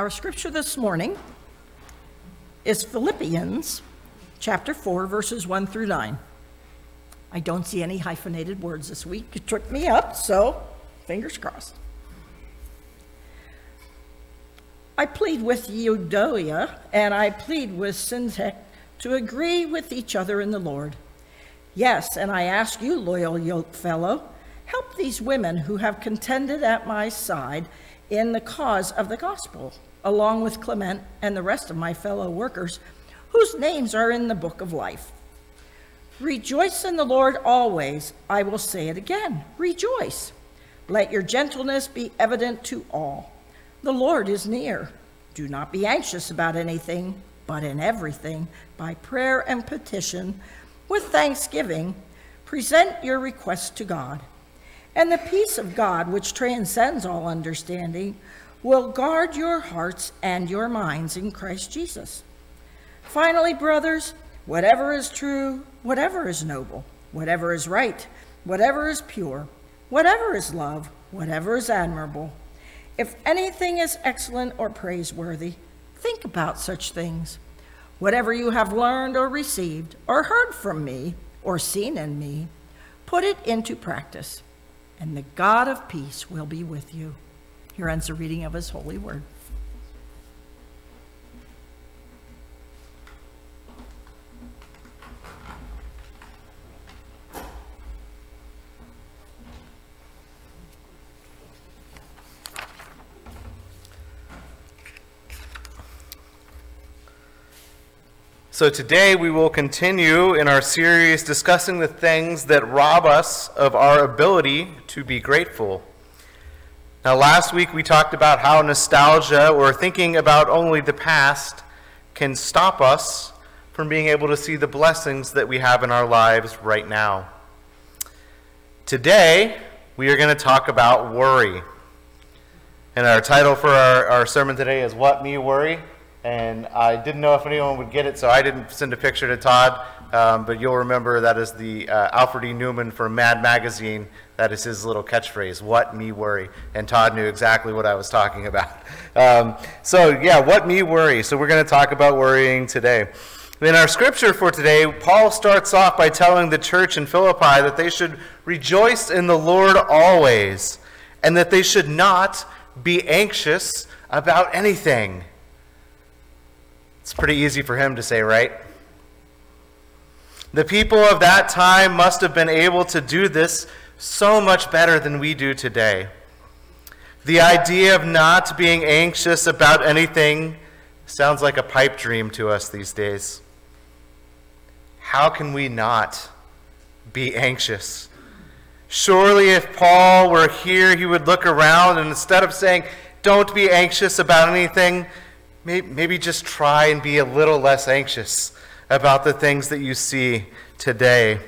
Our scripture this morning is Philippians chapter 4, verses 1 through 9. I don't see any hyphenated words this week. It tripped me up, so fingers crossed. I plead with Euodia and I plead with Syntyche to agree with each other in the Lord. Yes, and I ask you, loyal yoke fellow, help these women who have contended at my side in the cause of the gospel, along with Clement and the rest of my fellow workers, whose names are in the book of life. Rejoice in the Lord always. I will say it again rejoice. Let your gentleness be evident to all. The Lord is near. Do not be anxious about anything, but in everything, by prayer and petition, with thanksgiving, present your requests to God. And the peace of God, which transcends all understanding, will guard your hearts and your minds in Christ Jesus. Finally, brothers, whatever is true, whatever is noble, whatever is right, whatever is pure, whatever is love, whatever is admirable, if anything is excellent or praiseworthy, think about such things. Whatever you have learned or received or heard from me or seen in me, put it into practice, and the God of peace will be with you. Here ends the reading of his holy word. So today we will continue in our series discussing the things that rob us of our ability to be grateful. Now, last week we talked about how nostalgia or thinking about only the past can stop us from being able to see the blessings that we have in our lives right now. Today, we are going to talk about worry. And our title for our, our sermon today is What Me Worry? And I didn't know if anyone would get it, so I didn't send a picture to Todd. Um, but you'll remember that is the uh, Alfred E. Neuman from Mad Magazine. That is his little catchphrase, what me worry. And Todd knew exactly what I was talking about. Um, so, yeah, what me worry. So, we're going to talk about worrying today. In our scripture for today, Paul starts off by telling the church in Philippi that they should rejoice in the Lord always, and that they should not be anxious about anything. It's pretty easy for him to say, right? The people of that time must have been able to do this so much better than we do today. The idea of not being anxious about anything sounds like a pipe dream to us these days. How can we not be anxious? Surely, if Paul were here, he would look around and instead of saying, Don't be anxious about anything, maybe just try and be a little less anxious about the things that you see today.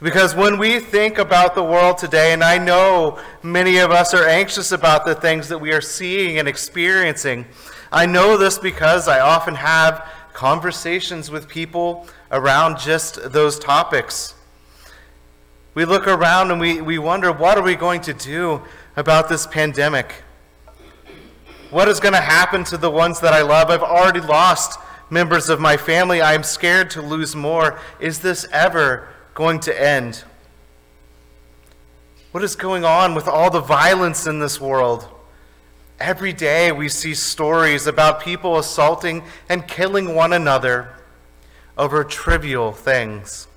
Because when we think about the world today, and I know many of us are anxious about the things that we are seeing and experiencing, I know this because I often have conversations with people around just those topics. We look around and we, we wonder, what are we going to do about this pandemic? What is going to happen to the ones that I love? I've already lost members of my family. I'm scared to lose more. Is this ever going to end? What is going on with all the violence in this world? Every day we see stories about people assaulting and killing one another over trivial things.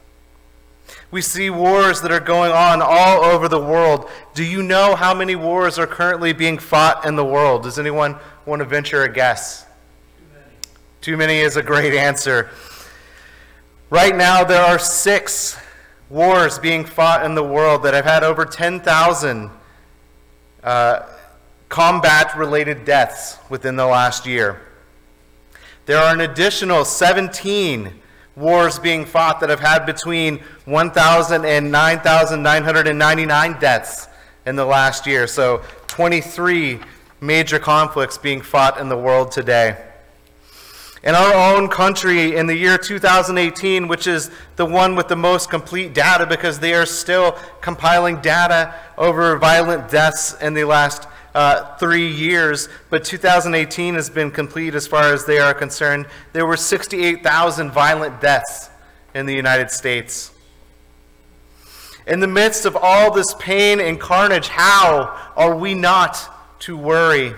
We see wars that are going on all over the world. Do you know how many wars are currently being fought in the world? Does anyone want to venture a guess? Too many. Too many is a great answer. Right now, there are six wars being fought in the world that have had over 10,000 uh, combat related deaths within the last year. There are an additional 17 wars being fought that have had between 1,000 and 9,999 deaths in the last year. So 23 major conflicts being fought in the world today. In our own country, in the year 2018, which is the one with the most complete data because they are still compiling data over violent deaths in the last uh, three years, but 2018 has been complete as far as they are concerned. There were 68,000 violent deaths in the United States. In the midst of all this pain and carnage, how are we not to worry?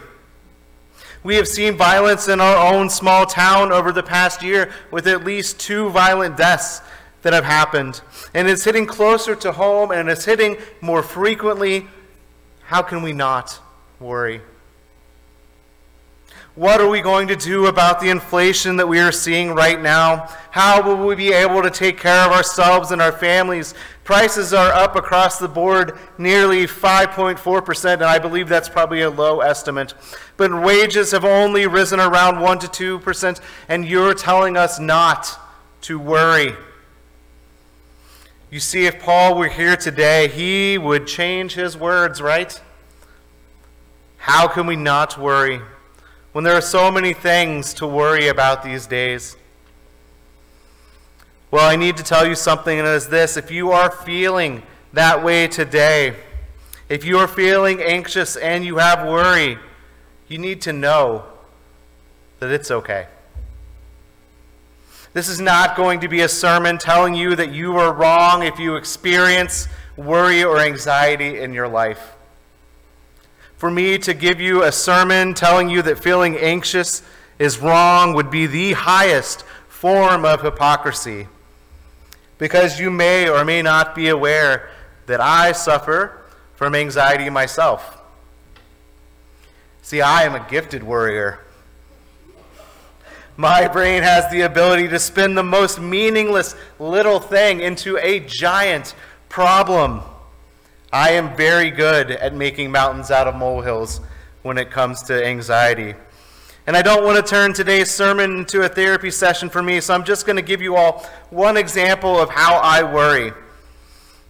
We have seen violence in our own small town over the past year with at least two violent deaths that have happened. And it's hitting closer to home and it's hitting more frequently. How can we not worry? What are we going to do about the inflation that we are seeing right now? How will we be able to take care of ourselves and our families? Prices are up across the board nearly 5.4%, and I believe that's probably a low estimate. But wages have only risen around 1 to 2%, and you're telling us not to worry. You see, if Paul were here today, he would change his words, right? How can we not worry? when there are so many things to worry about these days? Well, I need to tell you something, and it is this. If you are feeling that way today, if you are feeling anxious and you have worry, you need to know that it's okay. This is not going to be a sermon telling you that you are wrong if you experience worry or anxiety in your life for me to give you a sermon telling you that feeling anxious is wrong would be the highest form of hypocrisy. Because you may or may not be aware that I suffer from anxiety myself. See, I am a gifted worrier. My brain has the ability to spin the most meaningless little thing into a giant problem. I am very good at making mountains out of molehills when it comes to anxiety. And I don't want to turn today's sermon into a therapy session for me, so I'm just going to give you all one example of how I worry.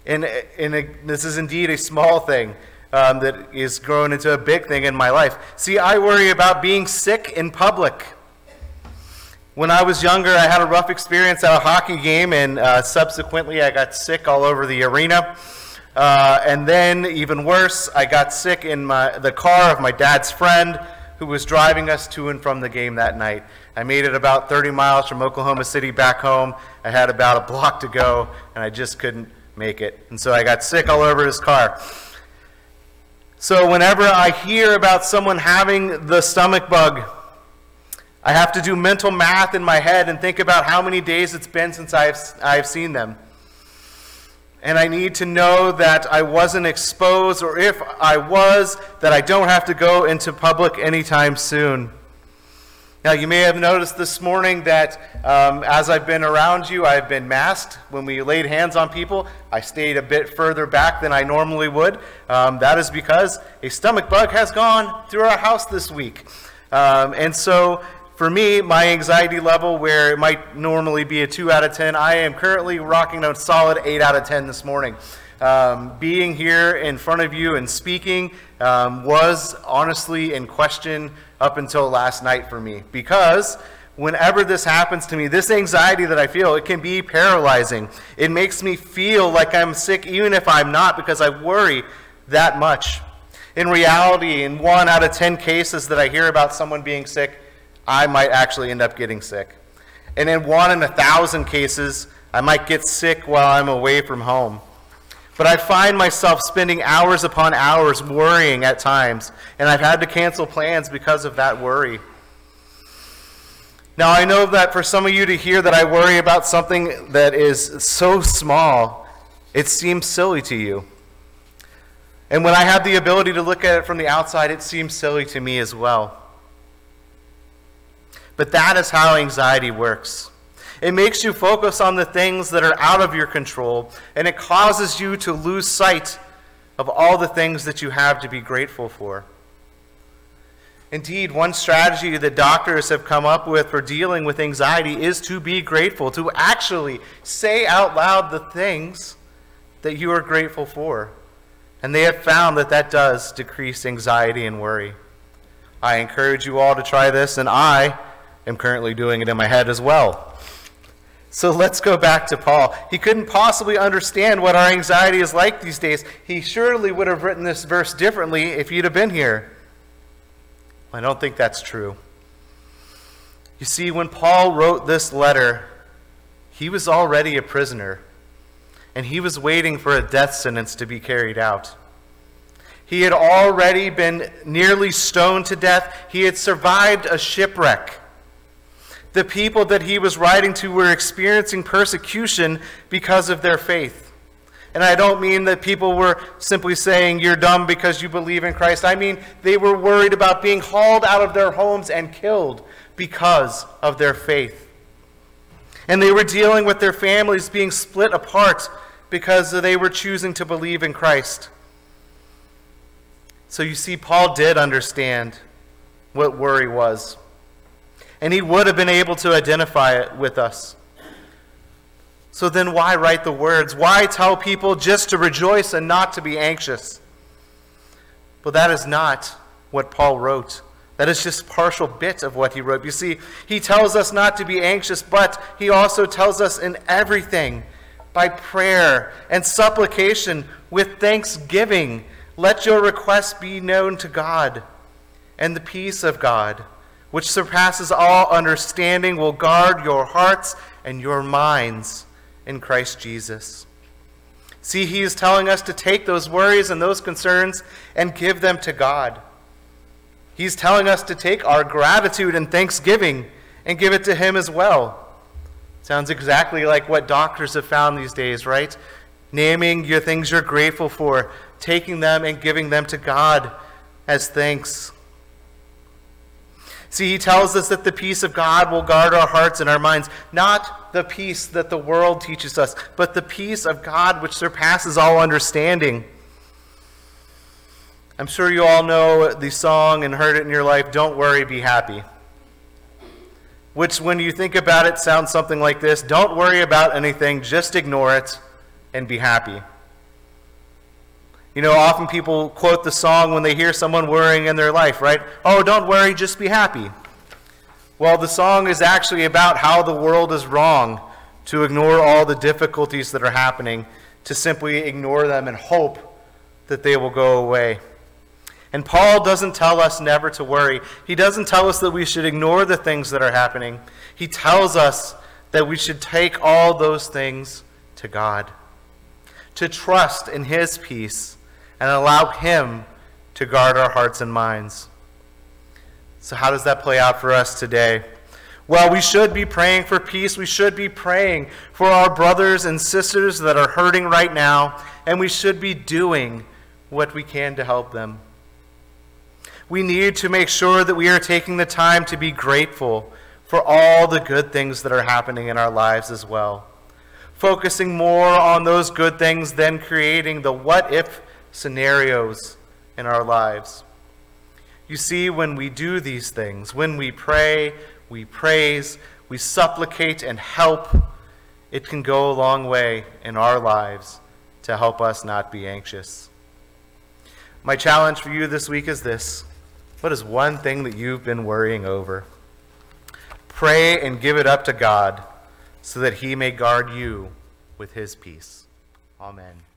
And, and a, this is indeed a small thing um, that is growing into a big thing in my life. See, I worry about being sick in public. When I was younger, I had a rough experience at a hockey game, and uh, subsequently, I got sick all over the arena. Uh, and then, even worse, I got sick in my, the car of my dad's friend who was driving us to and from the game that night. I made it about 30 miles from Oklahoma City back home. I had about a block to go, and I just couldn't make it. And so I got sick all over his car. So, whenever I hear about someone having the stomach bug, I have to do mental math in my head and think about how many days it's been since I've, I've seen them and I need to know that I wasn't exposed, or if I was, that I don't have to go into public anytime soon. Now, you may have noticed this morning that um, as I've been around you, I've been masked. When we laid hands on people, I stayed a bit further back than I normally would. Um, that is because a stomach bug has gone through our house this week. Um, and so for me, my anxiety level, where it might normally be a 2 out of 10, I am currently rocking a solid 8 out of 10 this morning. Um, being here in front of you and speaking um, was honestly in question up until last night for me because whenever this happens to me, this anxiety that I feel, it can be paralyzing. It makes me feel like I'm sick even if I'm not because I worry that much. In reality, in one out of 10 cases that I hear about someone being sick, I might actually end up getting sick. And in one in a thousand cases, I might get sick while I'm away from home. But I find myself spending hours upon hours worrying at times, and I've had to cancel plans because of that worry. Now, I know that for some of you to hear that I worry about something that is so small, it seems silly to you. And when I have the ability to look at it from the outside, it seems silly to me as well. But that is how anxiety works. It makes you focus on the things that are out of your control, and it causes you to lose sight of all the things that you have to be grateful for. Indeed, one strategy that doctors have come up with for dealing with anxiety is to be grateful, to actually say out loud the things that you are grateful for. And they have found that that does decrease anxiety and worry. I encourage you all to try this, and I am currently doing it in my head as well. So let's go back to Paul. He couldn't possibly understand what our anxiety is like these days. He surely would have written this verse differently if you'd have been here. I don't think that's true. You see, when Paul wrote this letter, he was already a prisoner, and he was waiting for a death sentence to be carried out. He had already been nearly stoned to death, he had survived a shipwreck. The people that he was writing to were experiencing persecution because of their faith. And I don't mean that people were simply saying, You're dumb because you believe in Christ. I mean, they were worried about being hauled out of their homes and killed because of their faith. And they were dealing with their families being split apart because they were choosing to believe in Christ. So you see, Paul did understand what worry was. And he would have been able to identify it with us. So then, why write the words? Why tell people just to rejoice and not to be anxious? Well, that is not what Paul wrote. That is just partial bit of what he wrote. You see, he tells us not to be anxious, but he also tells us in everything by prayer and supplication with thanksgiving. Let your requests be known to God, and the peace of God, which surpasses all understanding, will guard your hearts and your minds in Christ Jesus. See, he is telling us to take those worries and those concerns and give them to God. He's telling us to take our gratitude and thanksgiving and give it to him as well. Sounds exactly like what doctors have found these days, right? Naming your things you're grateful for, taking them and giving them to God as thanks. See, he tells us that the peace of God will guard our hearts and our minds, not the peace that the world teaches us, but the peace of God which surpasses all understanding. I'm sure you all know the song and heard it in your life, Don't Worry, Be Happy. Which, when you think about it, sounds something like this Don't worry about anything, just ignore it and be happy. You know, often people quote the song when they hear someone worrying in their life, right? Oh, don't worry, just be happy. Well, the song is actually about how the world is wrong to ignore all the difficulties that are happening, to simply ignore them and hope that they will go away. And Paul doesn't tell us never to worry. He doesn't tell us that we should ignore the things that are happening. He tells us that we should take all those things to God, to trust in His peace and allow Him to guard our hearts and minds. So, how does that play out for us today? Well, we should be praying for peace. We should be praying for our brothers and sisters that are hurting right now, and we should be doing what we can to help them. We need to make sure that we are taking the time to be grateful for all the good things that are happening in our lives as well. Focusing more on those good things than creating the what if scenarios in our lives. You see, when we do these things, when we pray, we praise, we supplicate and help, it can go a long way in our lives to help us not be anxious. My challenge for you this week is this What is one thing that you've been worrying over? Pray and give it up to God so that He may guard you with His peace. Amen.